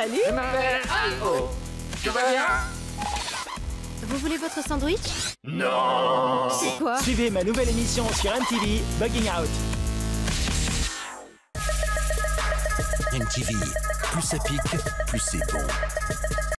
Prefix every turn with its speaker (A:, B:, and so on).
A: Salut
B: Je. Tu vas bien
C: Vous voulez votre sandwich
B: Non
C: C'est quoi
D: Suivez ma nouvelle émission sur MTV, Bugging Out.
E: MTV, plus ça pique, plus c'est bon.